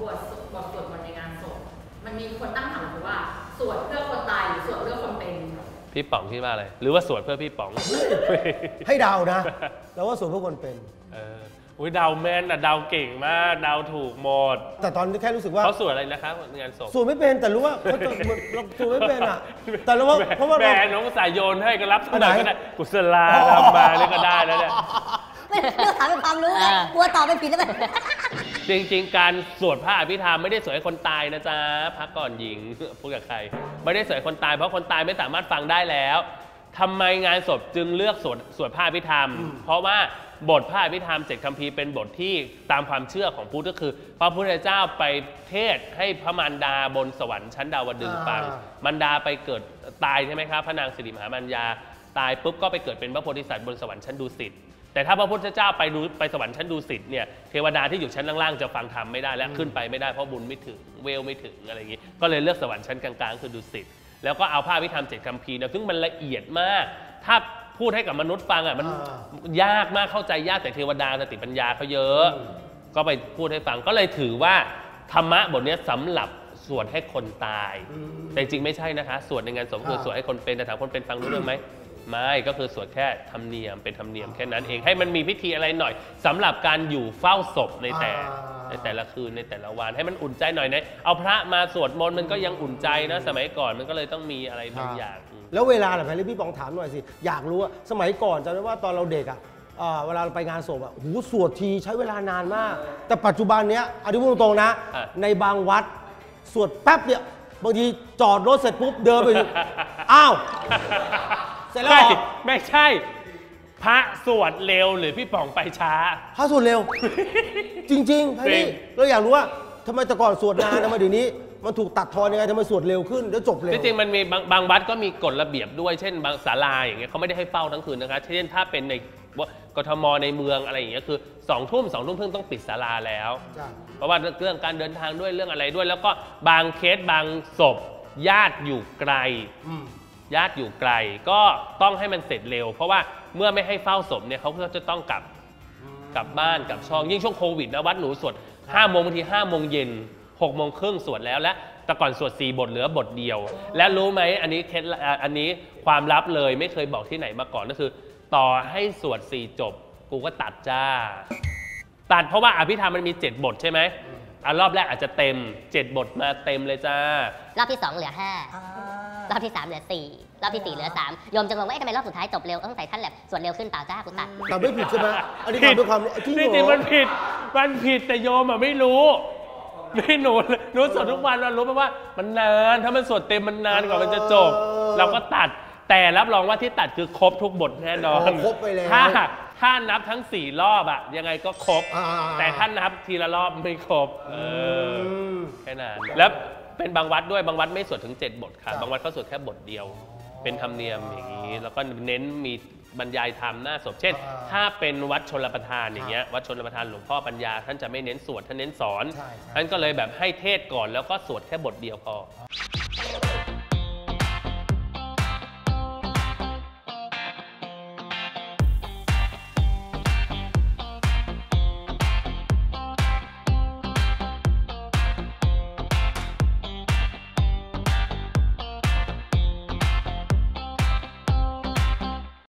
บวชสวดบทสวดมนต์ในงานศพมันมีคนตั้งคำถามว่า สวดเพื่อคนตายหรือสวดเพื่อคนเป็น พี่ป๋องคิดว่าอะไร หรือว่าสวดเพื่อพี่ป๋อง ให้เดานะแล้วว่าส่วนพวกคนเป็น เอออุ้ยเดาแม่นอะเดาเก่งมากเดาถูกหมดแต่ตอนนี้แค่รู้สึกว่าเขาสวดอะไรนะครับงานศพ ส่วนไม่เป็นแต่รู้ว่าเขาจะเราส่วนไม่เป็นอะ แต่เราว่าเพราะว่าแหมเราน้องสายโยนให้ก็รับอันไหนก็ได้ กุศลาทำมานี่ก็ได้แล้วเนี่ย ไม่เรื่องถามเป็นความรู้ไงกลัวตอบไม่ผิดแล้วมันจริงๆ การสวดพระอภิธรรมไม่ได้สวดให้คนตายนะจ๊ะพักก่อนหญิงพูดกับใคร ไม่ได้สวดให้คนตายเพราะคนตายไม่สามารถฟังได้แล้วทำไมงานศพจึงเลือกสวดสวดพระอภิธรรม เพราะว่าบทพระอภิธรรมเจ็ดคัมภีร์เป็นบทที่ตามความเชื่อของพุทธก็คือ พระพุทธเจ้าไปเทศน์ให้พระมารดาบนสวรรค์ชั้นดาวดึงส์ฟังอ่ามารดาไปเกิดตายใช่ไหมครับพระนางสิริมหามัญญาตายปุ๊บก็ไปเกิดเป็นพระโพธิสัตว์บนสวรรค์ชั้นดุสิต แต่ถ้าพระพุทธเจ้าไปดูไปสวรรค์ชั้นดุสิตเนี่ยเทวดาที่อยู่ชั้นล่างๆจะฟังธรรมไม่ได้และขึ้นไปไม่ได้เพราะบุญไม่ถึงเวลไม่ถึงอะไรอย่างนี้ ก็เลยเลือกสวรรค์ชั้นกลางๆคือดุสิตแล้วก็เอาพระอภิธรรมเจ็ดคัมภีร์เนี่ยซึ่งมันละเอียดมาก ถ้าพูดให้กับมนุษย์ฟังอะมันอ่ยากมากเข้าใจยากแต่เทวดาสติปัญญาเขาเยอะ ก็ไปพูดให้ฟังก็เลยถือว่าธรรมะบทเนี้ยสำหรับสวดให้คนตาย แต่จริงๆไม่ใช่นะคะสวดในงานศพคืออ่าสวดให้คนเป็นแต่ถามคนเป็นฟังรู้เรื่องไหม ไม่ก็คือสวดแค่ธรรมเนียมเป็นธรรมเนียมแค่นั้นเองให้มันมีพิธีอะไรหน่อยสำหรับการอยู่เฝ้าศพในแต่อ่าในแต่ละคืนในแต่ละวันให้มันอุ่นใจหน่อยนะเอาพระมาสวดมนต์มันก็ยังอุ่นใจนะ สมัยก่อนมันก็เลยต้องมีอะไรบางอย่างอืม แล้วเวลาล่ะแพรรี่พี่ปองถามหน่อยสิ อยากรู้ว่าสมัยก่อนจำได้ว่าตอนเราเด็กอะเอ่อเวลาเราไปงานศพอะหูสวดทีใช้เวลานานมาก แต่ปัจจุบันเนี้ยอันนี้พูดตรงๆนะ อะ ในบางวัดสวดแป๊บเดียวบางทีจอดรถเสร็จปุ๊บเดินไปดู อ้าว เสร็จแล้วเหรอไม่ไม่ใช่ พระสวดเร็วหรือพี่ป๋องไปช้าพระสวดเร็ว จริงๆแพรรี่จริง เราอยากรู้ว่าทำไมแต่ก่อนสวดนานทำไมเดี๋ยวนี้ มันถูกตัดทอนยังไงทำไมสวดเร็วขึ้นแล้วจบเร็ว ที่จริงมันมีบางบางวัดก็มีกฎระเบียบด้วย เช่นบางศาลาอย่างเงี้ยเขาไม่ได้ให้เฝ้าทั้งคืนนะคะ เช่นถ้าเป็นในกทมในเมืองอะไรอย่างเงี้ยคือสองทุ่มสองทุ่มครึ่งต้องปิดศาลาแล้ว จ้ะ เพราะว่าเรื่องการเดินทางด้วยเรื่องอะไรด้วย แล้วก็บางเคสบางศพญาติอยู่ไกลอืม ญาติอยู่ไกลก็ต้องให้มันเสร็จเร็ว เพราะว่าเมื่อไม่ให้เฝ้าศพเนี่ยเขาก็จะต้องกลับกลับบ้านกลับช่องยิ่งช่วงโควิดนะวัดหนูสวด5้าโมงบางทีห้าโมงเย็น6กโมงครึ่งสวดแล้วและแต่ก่อนสวด4บทเหลือบทเดียว และรู้ไหมอันนี้เคล็ดอะอันนี้ความลับเลยไม่เคยบอกที่ไหนมาก่อนก็คือ ต่อให้สวด4จบ กูก็ตัดจ้า ตัดเพราะว่าอภิธรรมมันมี7บทใช่ไหมอะรอบแรกอาจจะเต็ม7บทมาเต็มเลยจ้ารอบที่2เหลือ5 รอบที่3เหลือ4รอบที่ 4 เหลือ3โยมจะงงว่าเอ๊ะทำไมรอบสุดท้ายจบเร็วเออใส่ท่านแหลบส่วนเร็วขึ้นเปล่าจ้ากูตัดแต่ไม่ผิดใช่ไหมอันนี้ถามด้วยความจริงเหรอจริงๆมันผิด มันผิดแต่โยมอะไม่รู้ไม่หนูหนูสวดทุกวันเรารู้ไหมว่า มันนานถ้ามันสวดเต็มมันนานกว่ามันจะจบเออเราก็ตัด แต่รับรองว่าที่ตัดคือครบทุกบทแน่นอนอ๋อครบไปแล้ว ถ้าถ้านับทั้งสี่รอบอะยังไงก็ครบ อ่าๆๆแต่ถ้านับทีละรอบไม่ครบเอออมแค่นั้นแล้ว เป็นบางวัดด้วยบางวัดไม่สวดถึง 7 บทค่ะครับบางวัดเขาสวดแค่บทเดียว เป็นธรรมเนียมอย่างนี้ แล้วก็เน้นมีบรรยายธรรมหน้าศพเช่นอ่าถ้าเป็นวัดชนประทานอย่างเงี้ยวัดชนประทานหลวงพ่อปัญญา ท่านจะไม่เน้นสวดท่านเน้นสอนใช่ใช่ ท่านก็เลยแบบให้เทศก่อนแล้วก็สวดแค่บทเดียวพอ